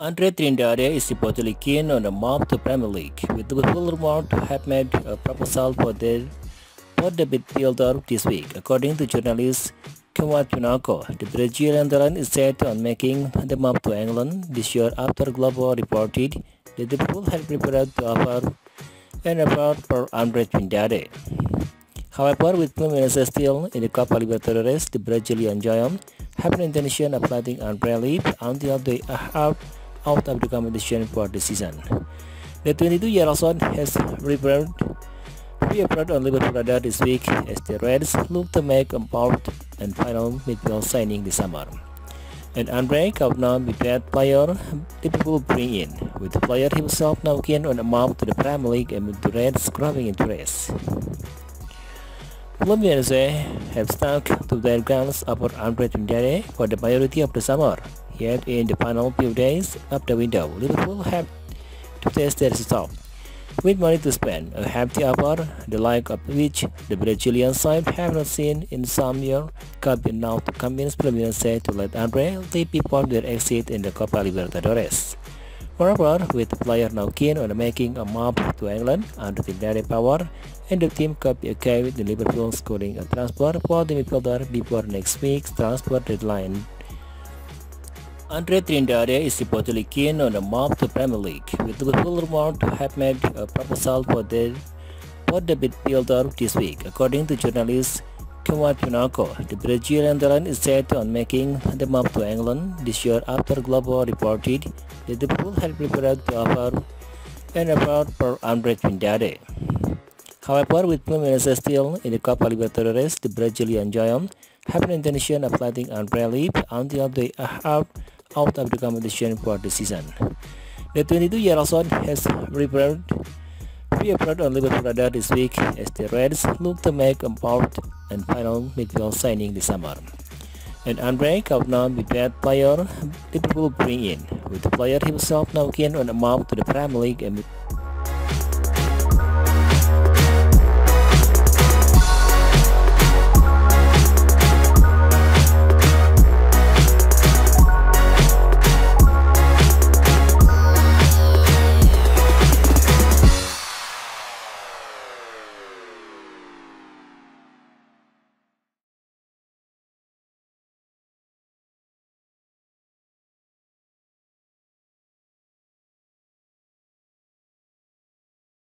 Andre Trindade is reportedly keen on a move to Premier League, with rumored to have made a proposal for the for the midfielder this week. According to journalist Kumar Pinako, the Brazilian talent is set on making the move to England this year after Globo reported that Liverpool had prepared to offer an offer for Andre Trindade. However, with Fluminense still in the Copa Libertadores, the Brazilian giant have an intention of letting Andre leave until they out out of the competition for the season. The 22-year-old has reappeared, reappeared on Liverpool radar this week as the Reds look to make a fourth and final midfield signing this summer. Andre Kaufman be that player Liverpool bring in, with the player himself now keen on a move to the Premier League and with the Reds growing interest. Fluminense eh, have stuck to their guns over Andre Trindade for the majority of the summer. Yet in the final few days of the window, Liverpool have to test their resolve. With money to spend, a hefty offer, the like of which the Brazilian side have not seen in some years, could be now to convince Fluminense to let Andre leave before their exit in the Copa Libertadores. Moreover, with the player now keen on making a move to England under the direct power, and the team could be okay with the Liverpool scoring a transfer for the midfielder before next week's transfer deadline. Andre Trindade is reportedly keen on a move to Premier League, with Liverpool rumored to have made a proposal for the for the midfielder this week, according to journalist Kumar Pinako. The Brazilian talent is set on making the move to England this year after Globo reported that the Liverpool had prepared to offer an offer for Andre Trindade. However, with Fluminense still in the Copa Libertadores, the Brazilian giant have an intention of letting Andre leave until they are out out of the competition for the season. The 22-year-old has reappeared, reappeared on Liverpool radar this week as the Reds look to make a fourth and final midfield signing this summer. An Andre Kaufman be that player Liverpool bring in, with the player himself now keen on a move to the Premier League and